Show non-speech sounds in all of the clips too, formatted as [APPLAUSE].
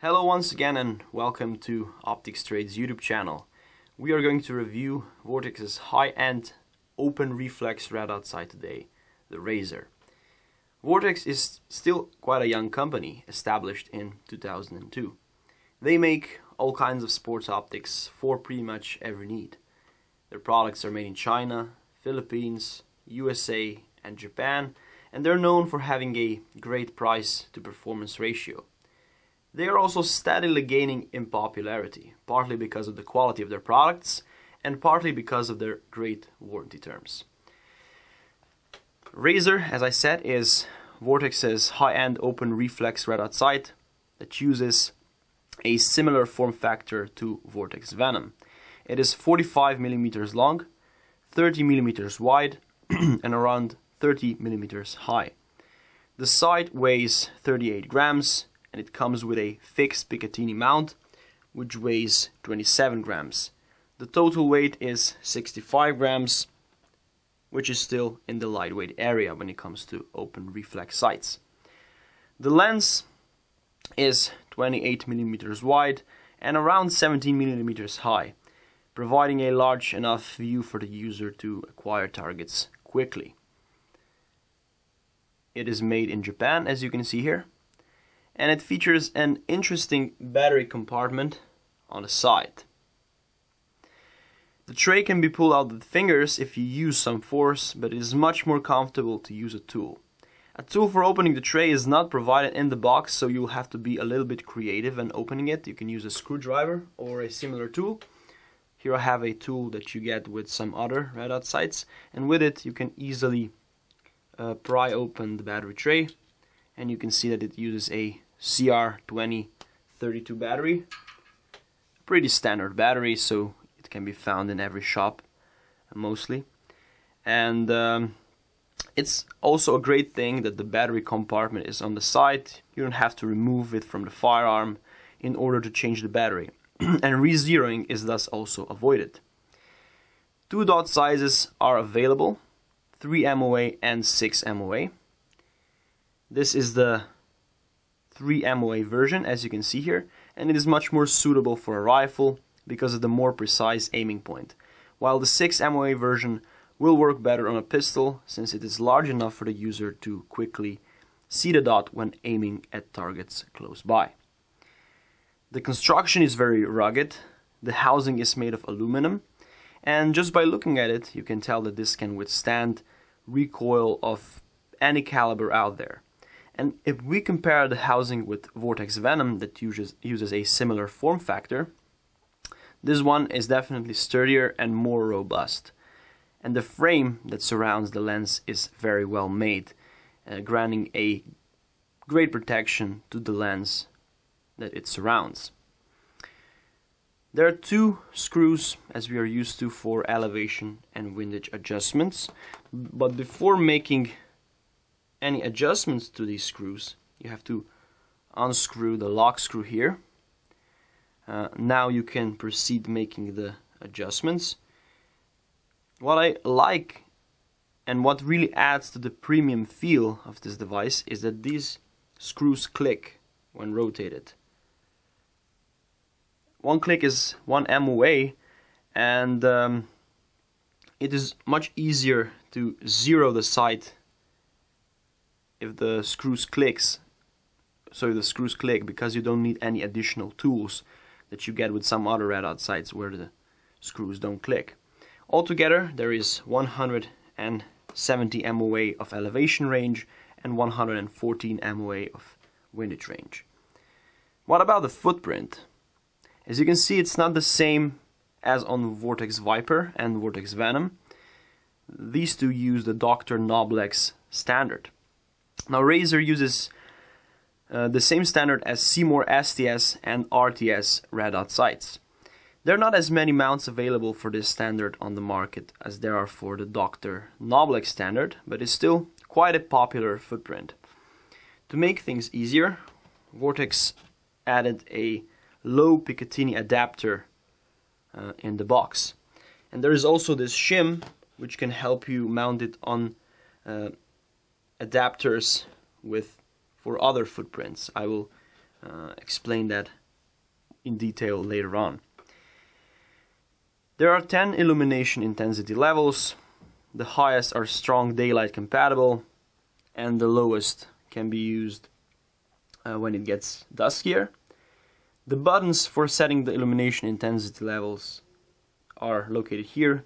Hello once again and welcome to Optics Trade's YouTube channel. We are going to review Vortex's high-end open reflex red sight today, the Razor. Vortex is still quite a young company, established in 2002. They make all kinds of sports optics for pretty much every need. Their products are made in China, Philippines, USA and Japan and they're known for having a great price to performance ratio. They are also steadily gaining in popularity, partly because of the quality of their products and partly because of their great warranty terms. Razor, as I said, is Vortex's high-end open reflex red dot sight that uses a similar form factor to Vortex Venom. It is 45 millimeters long, 30 millimeters wide, [CLEARS THROAT] and around 30 millimeters high. The sight weighs 38 grams and it comes with a fixed Picatinny mount which weighs 27 grams. The total weight is 65 grams which is still in the lightweight area when it comes to open reflex sights. The lens is 28 millimeters wide and around 17 millimeters high, providing a large enough view for the user to acquire targets quickly. It is made in Japan, as you can see here, and it features an interesting battery compartment on the side. The tray can be pulled out with fingers if you use some force, but it is much more comfortable to use a tool. A tool for opening the tray is not provided in the box, so you'll have to be a little bit creative when opening it. You can use a screwdriver or a similar tool. Here I have a tool that you get with some other red dot sights, and with it you can easily uh, pry open the battery tray and you can see that it uses a CR2032 battery. Pretty standard battery so it can be found in every shop mostly. And um, it's also a great thing that the battery compartment is on the side. You don't have to remove it from the firearm in order to change the battery. [CLEARS THROAT] And re-zeroing is thus also avoided. Two dot sizes are available 3 MOA and 6 MOA. This is the 3 MOA version as you can see here and it is much more suitable for a rifle because of the more precise aiming point while the 6 MOA version will work better on a pistol since it is large enough for the user to quickly see the dot when aiming at targets close by. The construction is very rugged, the housing is made of aluminum and just by looking at it you can tell that this can withstand recoil of any caliber out there. And if we compare the housing with Vortex Venom that uses, uses a similar form factor, this one is definitely sturdier and more robust. And the frame that surrounds the lens is very well made, uh, granting a great protection to the lens that it surrounds. There are two screws as we are used to for elevation and windage adjustments but before making any adjustments to these screws. You have to unscrew the lock screw here. Uh, now you can proceed making the adjustments. What I like and what really adds to the premium feel of this device is that these screws click when rotated. One click is one MOA and um, it is much easier to zero the sight if the screws clicks so the screws click because you don't need any additional tools that you get with some other red dot sights where the screws don't click. Altogether there is 170 MOA of elevation range and 114 MOA of windage range. What about the footprint? As you can see, it's not the same as on Vortex Viper and Vortex Venom. These two use the Docter Noblex standard. Now Razor uses uh, the same standard as C-More STS and RTS red dot sights. There are not as many mounts available for this standard on the market as there are for the Docter Noblex standard, but it's still quite a popular footprint. To make things easier, Vortex added a low Picatinny adapter uh, in the box. And there is also this shim which can help you mount it on uh, adapters with for other footprints. I will uh, explain that in detail later on. There are 10 illumination intensity levels. The highest are strong daylight compatible and the lowest can be used uh, when it gets duskier. The buttons for setting the illumination intensity levels are located here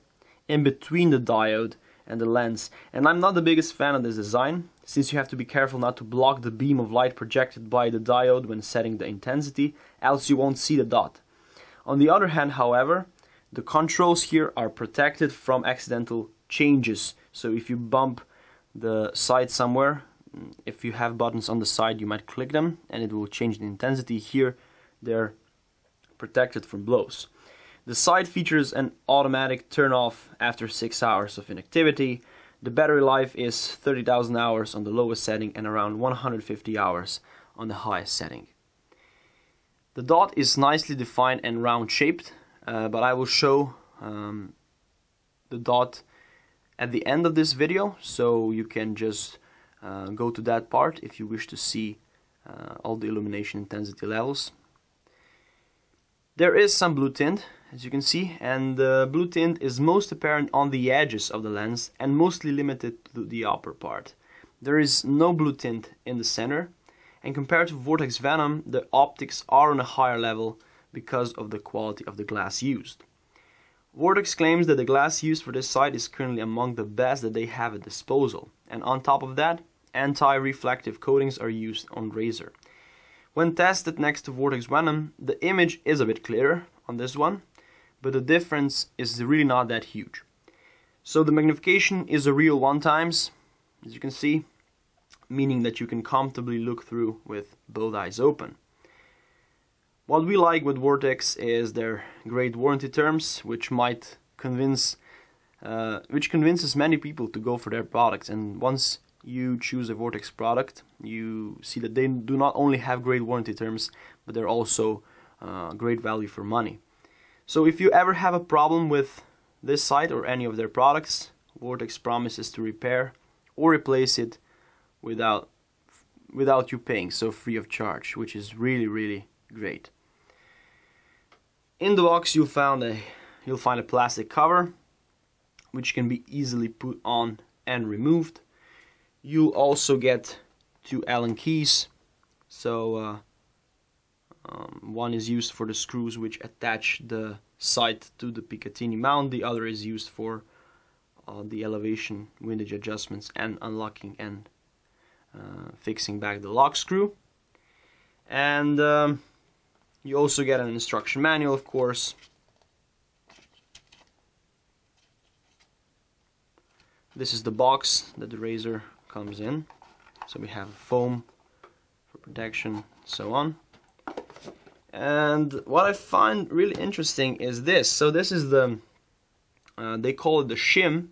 in between the diode and the lens and I'm not the biggest fan of this design since you have to be careful not to block the beam of light projected by the diode when setting the intensity else you won't see the dot. On the other hand however the controls here are protected from accidental changes so if you bump the side somewhere mm, if you have buttons on the side you might click them and it will change the intensity here they're protected from blows. The side features an automatic turn off after 6 hours of inactivity. The battery life is 30,000 hours on the lowest setting and around 150 hours on the highest setting. The dot is nicely defined and round shaped, uh, but I will show um, the dot at the end of this video so you can just uh, go to that part if you wish to see uh, all the illumination intensity levels. There is some blue tint as you can see and the blue tint is most apparent on the edges of the lens and mostly limited to the upper part. There is no blue tint in the center and compared to Vortex Venom the optics are on a higher level because of the quality of the glass used. Vortex claims that the glass used for this sight is currently among the best that they have at disposal and on top of that anti-reflective coatings are used on Razor. When tested next to Vortex Venom the image is a bit clearer on this one but the difference is really not that huge. So the magnification is a real one times, as you can see, meaning that you can comfortably look through with both eyes open. What we like with Vortex is their great warranty terms, which might convince, uh, which convinces many people to go for their products. And once you choose a Vortex product, you see that they do not only have great warranty terms, but they're also uh, great value for money. So if you ever have a problem with this sight or any of their products, Vortex promises to repair or replace it without without you paying, so free of charge, which is really really great. In the box you'll a you'll find a plastic cover which can be easily put on and removed. You'll also get two Allen keys. So uh, um, one is used for the screws which attach the sight to the Picatinny mount, the other is used for uh, the elevation windage adjustments and unlocking and uh, fixing back the lock screw. And um, you also get an instruction manual, of course. This is the box that the razor comes in. So we have foam for protection, so on. And what I find really interesting is this. So this is the, uh, they call it the shim.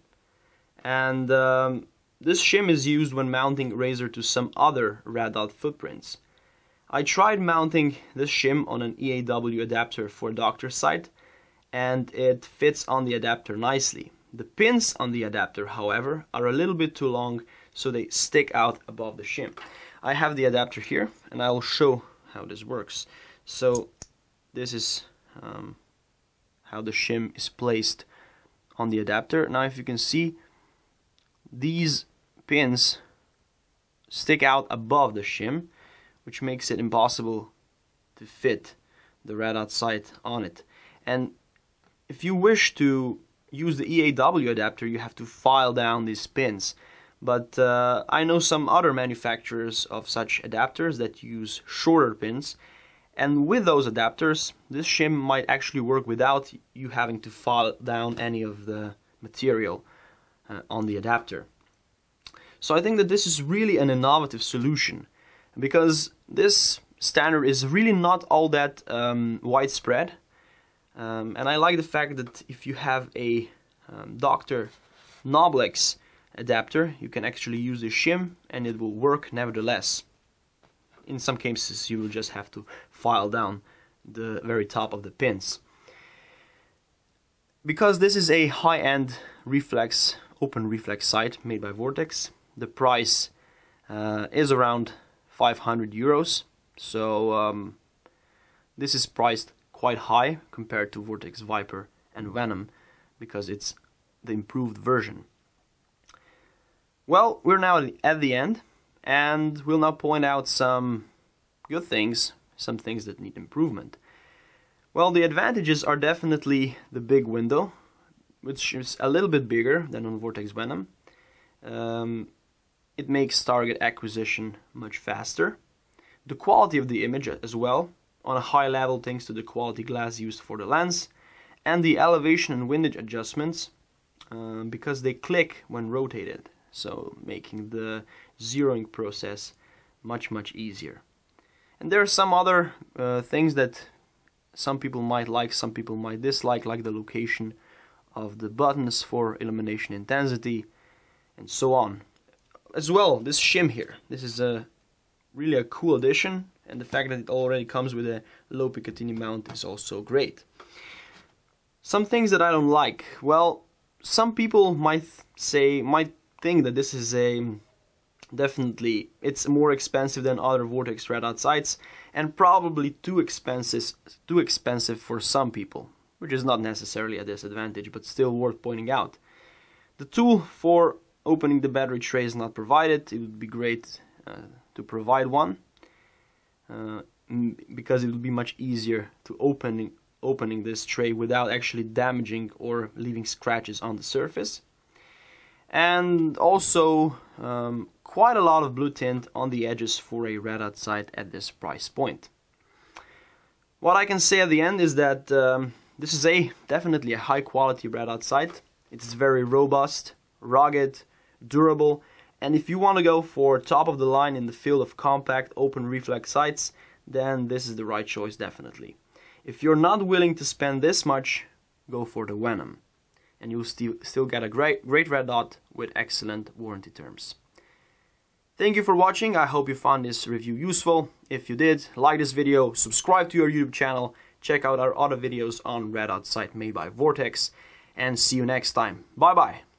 And um, this shim is used when mounting razor to some other red dot footprints. I tried mounting this shim on an EAW adapter for Docter sight and it fits on the adapter nicely. The pins on the adapter, however, are a little bit too long so they stick out above the shim. I have the adapter here and I will show how this works. So this is um, how the shim is placed on the adapter. Now if you can see these pins stick out above the shim which makes it impossible to fit the red dot sight on it. And if you wish to use the EAW adapter you have to file down these pins. But uh, I know some other manufacturers of such adapters that use shorter pins and with those adapters, this shim might actually work without you having to file down any of the material uh, on the adapter. So I think that this is really an innovative solution because this standard is really not all that um, widespread. Um, and I like the fact that if you have a um, Docter Noblex adapter, you can actually use the shim and it will work nevertheless in some cases you will just have to file down the very top of the pins. Because this is a high-end reflex, open reflex sight made by Vortex, the price uh, is around 500 euros, So um, this is priced quite high compared to Vortex Viper and Venom because it's the improved version. Well, we're now at the end and we'll now point out some good things, some things that need improvement. Well, the advantages are definitely the big window, which is a little bit bigger than on Vortex Venom. Um, it makes target acquisition much faster. The quality of the image as well, on a high level thanks to the quality glass used for the lens, and the elevation and windage adjustments uh, because they click when rotated, so making the zeroing process much much easier. And there are some other uh, things that some people might like, some people might dislike, like the location of the buttons for illumination intensity and so on. As well, this shim here. This is a really a cool addition and the fact that it already comes with a low Picatinny mount is also great. Some things that I don't like. Well, some people might say, might think that this is a definitely it's more expensive than other Vortex dot sights and probably too expensive too expensive for some people which is not necessarily a disadvantage but still worth pointing out. The tool for opening the battery tray is not provided. It would be great uh, to provide one uh, because it would be much easier to open opening this tray without actually damaging or leaving scratches on the surface and also um, quite a lot of blue tint on the edges for a red dot sight at this price point. What I can say at the end is that um, this is a definitely a high quality red dot sight. It's very robust, rugged, durable, and if you want to go for top of the line in the field of compact open reflex sights, then this is the right choice definitely. If you're not willing to spend this much, go for the Venom. And you'll still, still get a great, great red dot with excellent warranty terms. Thank you for watching, I hope you found this review useful. If you did, like this video, subscribe to our YouTube channel, check out our other videos on red dot sight made by Vortex, and see you next time. Bye bye!